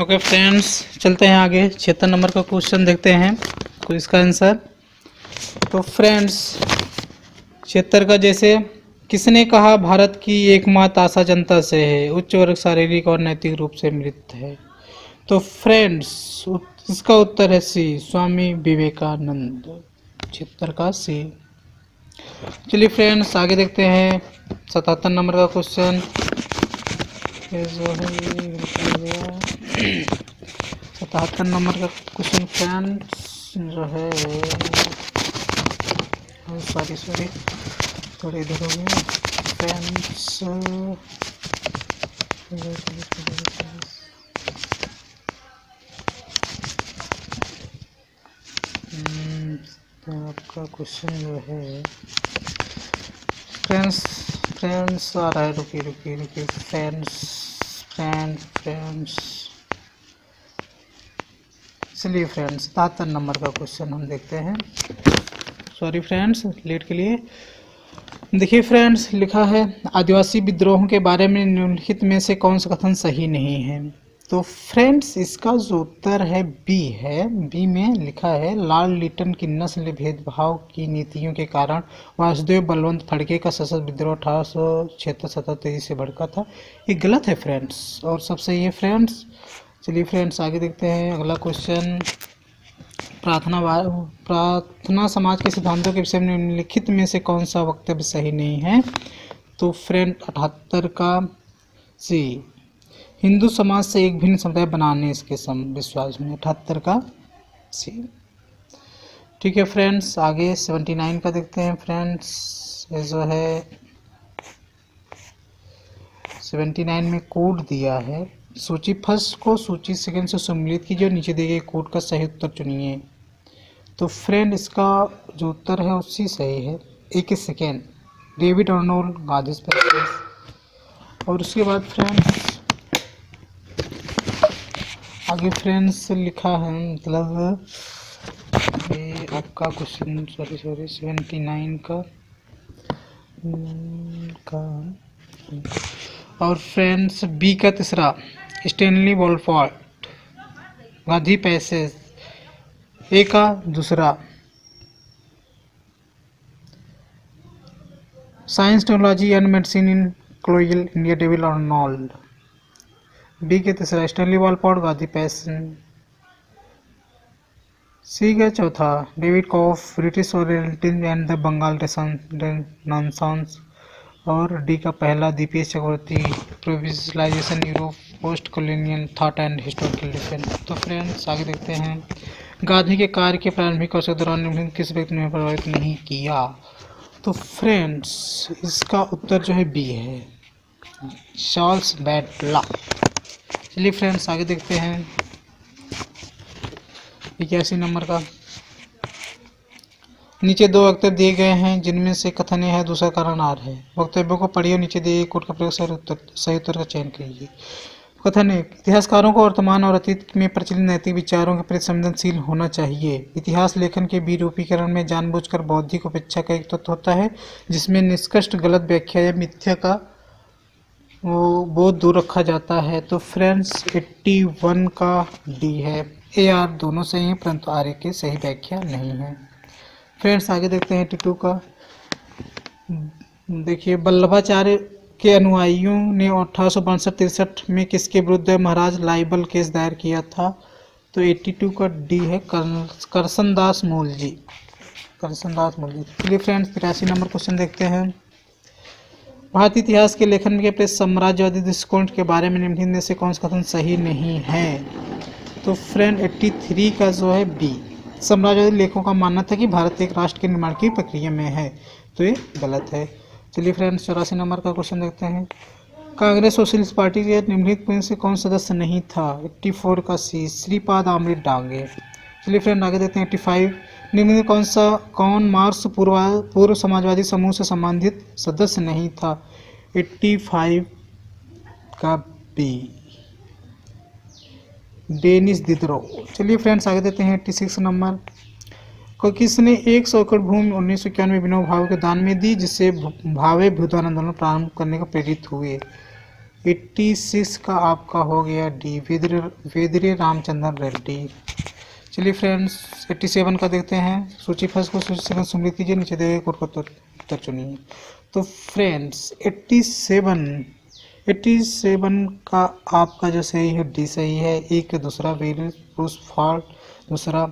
Okay friends चलते हैं आगे। छिहत्तर नंबर का क्वेश्चन देखते हैं। तो इसका आंसर तो फ्रेंड्स छिहत्तर का जैसे, किसने कहा भारत की एकमात्र आशा जनता से है? उच्च वर्ग शारीरिक और नैतिक रूप से मृत है। तो फ्रेंड्स इसका उत्तर है सी, स्वामी विवेकानंद। छिहत्तर का सी। चलिए फ्रेंड्स आगे देखते हैं। सतहत्तर नंबर का क्वेश्चन जो है सतहत्तर नंबर का क्वेश्चन फ्रेंड्स जो है सॉरी सॉरी थोड़ी इधर हो गया फ्रेंड्स तो आपका क्वेश्चन जो है फ्रेंड्स फ्रेंड्स आ रहा है, रुकिए रुकिए रुकिए फ्रेंड्स फ्रेंड्स फ्रेंड्स चलिए फ्रेंड्स सतहत्तर नंबर का क्वेश्चन हम देखते हैं। सॉरी फ्रेंड्स लेट के लिए। देखिए फ्रेंड्स लिखा है, आदिवासी विद्रोहों के बारे में निम्नलिखित में से कौन सा कथन सही नहीं है? तो फ्रेंड्स, इसका जो उत्तर है बी है। बी में लिखा है, लाल लिटन की नस्ल, भेदभाव की नीतियों के कारण वासुदेव बलवंत फड़के का सशस्त्र विद्रोह अठारह सौ छिहत्तर सतहत्तर से भड़का था। ये गलत है फ्रेंड्स। और सबसे ये फ्रेंड्स, चलिए फ्रेंड्स, आगे देखते हैं। अगला क्वेश्चन। प्रार्थना प्रार्थना समाज के सिद्धांतों के विषय में निम्नलिखित में से कौन सा वक्तव्य सही नहीं है? तो फ्रेंड, अठहत्तर का सी हिंदू समाज से एक भिन्न समुदाय बनाने इसके सम विश्वास में अठहत्तर का सी ठीक है फ्रेंड्स, आगे सेवेंटी नाइन का देखते हैं। फ्रेंड्स, ये जो है, सेवेंटी नाइन में कोड दिया है। सूची फ़र्स्ट को सूची सेकंड से सम्मिलित कीजिए और नीचे दिए गए कोड का सही उत्तर चुनिए। तो फ्रेंड, इसका जो उत्तर है उसी सही है एक सेकेंड। डेविड अर्नोल गांधी और उसके बाद फ्रेंड्स आगे फ्रेंड्स लिखा है मतलब ये आपका question sorry sorry seventy nine का का? और फ्रेंड्स बी का तीसरा Stanley Wolpert Gandhi passage A का दूसरा science technology and medicine in colonial India David Arnold B के तीसरा Stanley Wolpert Gandhi passion. C का चौथा, David Kopf, British oriental and the Bengal renaissance और डी का पहला Dipesh Chakrabarty provincializing Europe post colonial thought and historical difference. तो friends, आगे देखते हैं। गांधी के कार्य के प्रारंभिक वर्ष के दौरान किस व्यक्ति ने प्रभावित नहीं किया? तो फ्रेंड्स, इसका उत्तर जो है बी है। चार्ल्स बैटला चलिए फ्रेंड्स आगे देखते हैं। इक्यासी नंबर का। नीचे दो वक्तव्य दिए गए हैं, जिनमें से कथन है, दूसरा कारण आर है। वक्तव्यों को पढ़िए नीचे दिए कोट का प्रयोग सही उत्तर सही उत्तर का चयन कीजिए। कथन एक, इतिहासकारों को वर्तमान और अतीत में प्रचलित नैतिक विचारों के प्रति संवेदनशील होना चाहिए। इतिहास लेखन के विरूपीकरण में जानबूझकर बौद्धिक उपेक्षा का एक तत्व होता है, जिसमें निष्कष्ट गलत व्याख्या या मिथ्या का वो बहुत दूर रखा जाता है। तो फ्रेंड्स 81 का डी है। ए, आर दोनों सही हैं, परंतु आर, ए की सही व्याख्या नहीं है। फ्रेंड्स आगे देखते हैं 82 का। देखिए वल्लभाचार्य के अनुयायियों ने अठारह सौ में किसके विरुद्ध महाराज लाइबल केस दायर किया था? तो 82 का डी है करसन दास मूल जी करसन दास मूल जी चलिए फ्रेंड्स तिरासी नंबर क्वेश्चन देखते हैं। भारतीय इतिहास के लेखन के प्रति साम्राज्यवादी दृष्टिकोण के बारे में निम्नलिखित में से कौन सा कथन सही नहीं है? तो फ्रेंड 83 का जो है बी साम्राज्यवादी लेखों का मानना था कि भारत एक राष्ट्र के निर्माण की प्रक्रिया में है। तो ये गलत है। चलिए फ्रेंड्स चौरासी नंबर का क्वेश्चन देखते हैं। कांग्रेस सोशलिस्ट पार्टी के निम्नलिखित में से कौन सदस्य नहीं था? 84 का सी श्रीपाद अमृत डांगे। चलिए फ्रेंड आगे देखते हैं 85 निम्न में कौन सा, कौन मार्क्स पूर्व पूर्व समाजवादी समूह से संबंधित सदस्य नहीं था? 85 का बी डेनिस दिद्रो चलिए फ्रेंड्स आगे देते हैं 86 नंबर। को किसने एक सौ एकड़ भूमि उन्नीस सौ इक्यानवे विनोद भावे के दान में दी, जिससे भावे भूदान आंदोलन प्रारंभ करने को प्रेरित हुए? एट्टी सिक्स का आपका हो गया डी वेदरे वेदरे रामचंद्रन रेड्डी। चलिए फ्रेंड्स एट्टी सेवन का देखते हैं। सूची फ़र्स्ट को, सूची सेवन सम्मिलित कीजिए, नीचे दे कोट को उत्तर चुनिए। तो friends eighty seven eighty seven का आपका जो सही है डी सही है एक दूसरा वेल पुरुष फॉल्ट दूसरा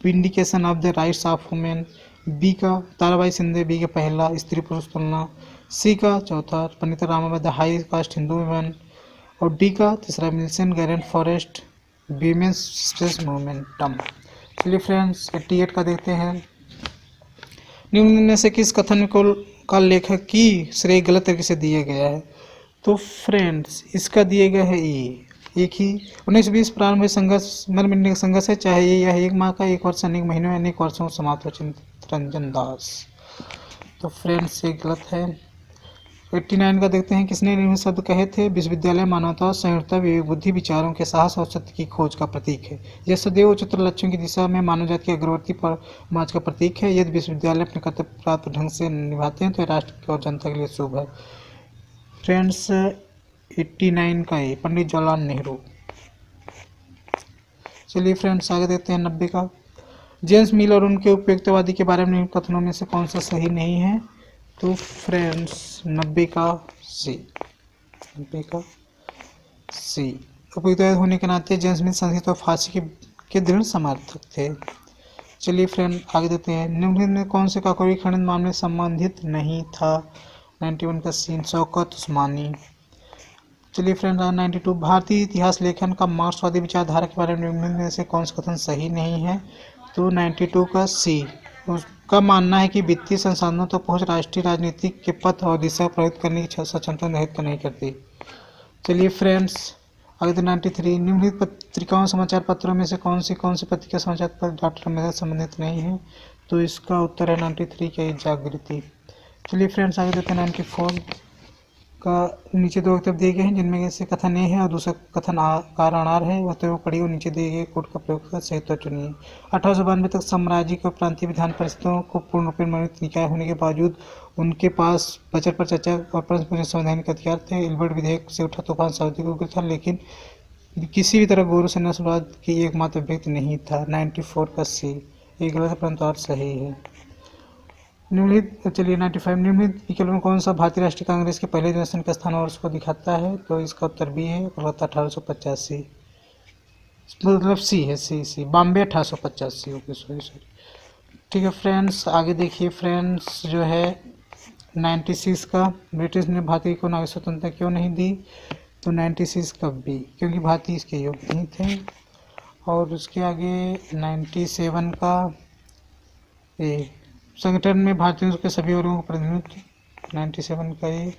vindication of the rights of women B का ताराबाई सिंधे बी का पहला स्त्री पुरुष तुलना सी का चौथा Pandit Ramabai high caste Hindu women और डी का तीसरा मिल्सन गैरेंट फॉरेस्ट वीमेंस स्पेस मोमेंटम चलिए फ्रेंड्स एट्टी एट का देखते हैं। निम्न में से किस कथन को, का लेखक की श्रेय गलत तरीके से दिया गया है? तो फ्रेंड्स इसका दिया गया है ए एक ही। उन्नीस बीस प्रारंभ संघर्ष मर मिलने का संघर्ष है, चाहे ये यह एक माह का, एक वर्ष, अनेक महीनों अनेक वर्षों समाप्त हो रंजन दास। तो फ्रेंड्स ये गलत है। 89 का देखते हैं, किसने निम्न शब्द कहे थे? विश्वविद्यालय मानवता संयुक्ता विवेक बुद्धि विचारों के साहस और सत्य की खोज का प्रतीक है। यह सदैव उच्चतर लक्ष्यों की दिशा में मानव जाति की अग्रवर्ती मार्च का प्रतीक है। यदि विश्वविद्यालय अपने कर्तव्य प्राप्त ढंग से निभाते हैं तो राष्ट्र और जनता के लिए शुभ है। फ्रेंड्स 89 का ए पंडित जवाहरलाल नेहरू। चलिए फ्रेंड्स, आगे देखते हैं नब्बे का। जेम्स मिल और उनके उपयुक्तवादी के बारे में कथनों में से कौन सा सही नहीं है? तो फ्रेंड्स, नब्बे का सी नब्बे का सी उपयुक्त होने के नाते जेम्स मिल संस्कृत और फांसी के के दृढ़ समर्थक थे। चलिए फ्रेंड, आगे देते हैं। निम्नलिखित में कौन से काकोरी खंड मामले संबंधित नहीं था? 91 का सीन शौकत, उस्मानी। चलिए फ्रेंड नाइन्टी टू भारतीय इतिहास लेखन का मार्क्सवादी विचारधारा के बारे में निम्नलिखित में से कौन सा कथन सही नहीं है? तो 92 का सी उसका मानना है कि वित्तीय संसाधनों तक तो पहुँच राष्ट्रीय राजनीति के पथ और दिशा प्रयुक्त करने की सक्षमता निर्धारित नहीं करती। चलिए फ्रेंड्स आगे नाइन्टी थ्री निम्नलिखित पत्रिकाओं, समाचार पत्रों में से कौन सी कौन सी पत्रिका समाचार पत्र डॉक्टर अंबेडकर संबंधित नहीं है तो इसका उत्तर है नाइन्टी थ्री की जागृति। चलिए फ्रेंड्स, आगे देते हैं नाइन्टी फोर का नीचे दो वक्तव्य दिए गए हैं, जिनमें से कथन ए है और दूसरा कथन कारण आर है। वक्तव्य पढ़ी और नीचे दिए गए कोड का प्रयोग कर सही उत्तर चुनिए। अठारह सौ बानवे तक साम्राज्यिक और प्रांतीय विधान परिषदों को पूर्ण रूप में निकाय होने के बावजूद उनके पास बजट पर चर्चा और प्रश्न संवैधानिक अधिकार थे। एल्बर्ट विधेयक से उठा तूफ़ान सऊदी को था लेकिन किसी भी तरह गौरव सेना समाज की एकमात्र व्यक्ति नहीं था। नाइन्टी फोर का सी। एक गलत परंतु सही है। निम्नलिखित, चलिए नाइन्टी फाइव निम्नलिखित विकल्प में कौन सा भारतीय राष्ट्रीय कांग्रेस के पहले अधिवेशन का स्थान और उसको दिखाता है? तो इसका उत्तर बी है, कोलकाता अठारह सौ पचासी। मतलब सी है सी सी बॉम्बे अठारह सौ पचासी ओके सॉरी सॉरी ठीक है फ्रेंड्स आगे देखिए फ्रेंड्स जो है नाइन्टी सिक्स का, ब्रिटिश ने भारतीय को नागरिक स्वतंत्रता क्यों नहीं दी? तो नाइन्टी सिक्स का बी क्योंकि भारतीय इसके योग्य नहीं थे। और उसके आगे नाइन्टी सेवन का ए संगठन में भारतीयों के सभी वर्गों का प्रतिनिधित्व नाइन्टी सेवन का ए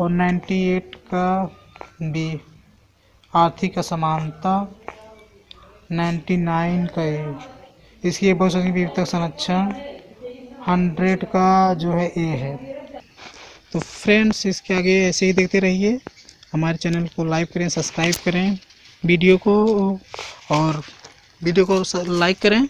और नाइन्टी एट का बी आर्थिक असमानता नाइन्टी नाइन का ए इसकी एक बहुत विविधता संरक्षण हंड्रेड का जो है ए है। तो फ्रेंड्स इसके आगे ऐसे ही देखते रहिए। हमारे चैनल को लाइक करें सब्सक्राइब करें वीडियो को, और वीडियो को लाइक करें।